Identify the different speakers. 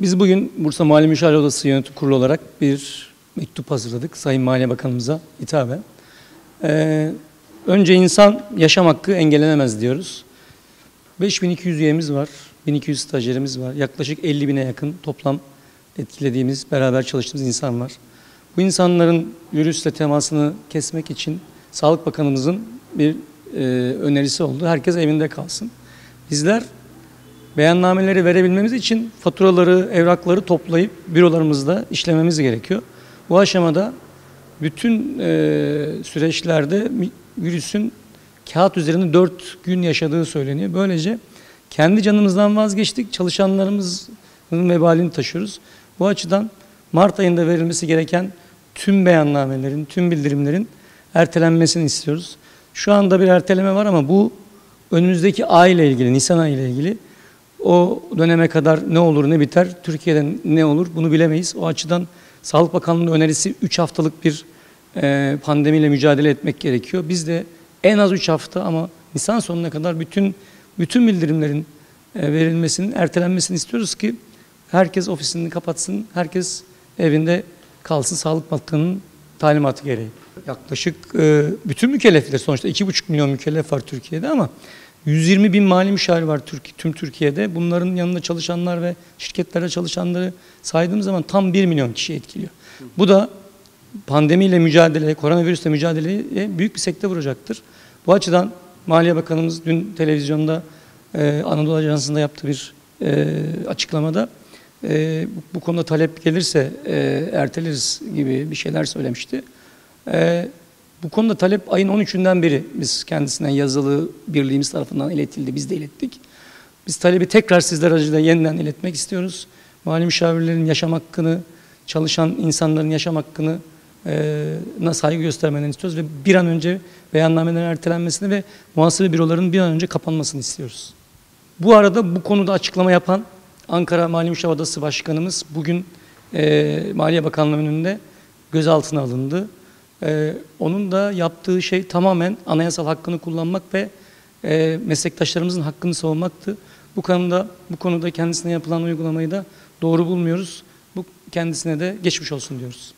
Speaker 1: Biz bugün Bursa Mali Müşavir Odası Yönetim Kurulu olarak bir mektup hazırladık Sayın Maliye Bakanımıza hitaben. Ee, önce insan yaşam hakkı engellenemez diyoruz. 5200 üyemiz var, 1200 stajyerimiz var. Yaklaşık 50 bine yakın toplam etkilediğimiz, beraber çalıştığımız insan var. Bu insanların virüsle temasını kesmek için Sağlık Bakanımızın bir e, önerisi oldu. Herkes evinde kalsın. Bizler beyannameleri verebilmemiz için faturaları, evrakları toplayıp bürolarımızda işlememiz gerekiyor. Bu aşamada bütün e, süreçlerde virüsün kağıt üzerinde 4 gün yaşadığı söyleniyor. Böylece kendi canımızdan vazgeçtik, çalışanlarımızın vebalini taşıyoruz. Bu açıdan Mart ayında verilmesi gereken tüm beyannamelerin, tüm bildirimlerin ertelenmesini istiyoruz. Şu anda bir erteleme var ama bu önümüzdeki ay ile ilgili, Nisan ayı ile ilgili o döneme kadar ne olur ne biter, Türkiye'de ne olur bunu bilemeyiz. O açıdan Sağlık Bakanlığı'nın önerisi 3 haftalık bir e, pandemiyle mücadele etmek gerekiyor. Biz de en az 3 hafta ama Nisan sonuna kadar bütün bütün bildirimlerin e, verilmesinin ertelenmesini istiyoruz ki herkes ofisini kapatsın, herkes evinde kalsın Sağlık Bakanlığı'nın talimatı gereği. Yaklaşık e, bütün mükellefler sonuçta 2,5 milyon mükellef var Türkiye'de ama 120 bin mali müşavir var Türk, tüm Türkiye'de. Bunların yanında çalışanlar ve şirketlerde çalışanları saydığımız zaman tam 1 milyon kişi etkiliyor. Bu da pandemiyle mücadele, koronavirüsle mücadeleye büyük bir sekte vuracaktır. Bu açıdan Maliye Bakanımız dün televizyonda e, Anadolu Ajansı'nda yaptığı bir e, açıklamada e, bu konuda talep gelirse e, erteleriz gibi bir şeyler söylemişti. E, bu konuda talep ayın 13'ünden beri biz kendisinden yazılı birliğimiz tarafından iletildi, biz de ilettik. Biz talebi tekrar sizler aracılığıyla yeniden iletmek istiyoruz. Mali müşavirlerin yaşam hakkını, çalışan insanların yaşam hakkını e, saygı göstermelerini istiyoruz ve bir an önce beyannamelerin ertelenmesini ve muhasebe bürolarının bir an önce kapanmasını istiyoruz. Bu arada bu konuda açıklama yapan Ankara Mali Müşavir Başkanımız bugün e, Maliye Bakanlığı önünde gözaltına alındı. Ee, onun da yaptığı şey tamamen anayasal hakkını kullanmak ve e, meslektaşlarımızın hakkını savunmaktı. Bu konuda bu konuda kendisine yapılan uygulamayı da doğru bulmuyoruz. Bu kendisine de geçmiş olsun diyoruz.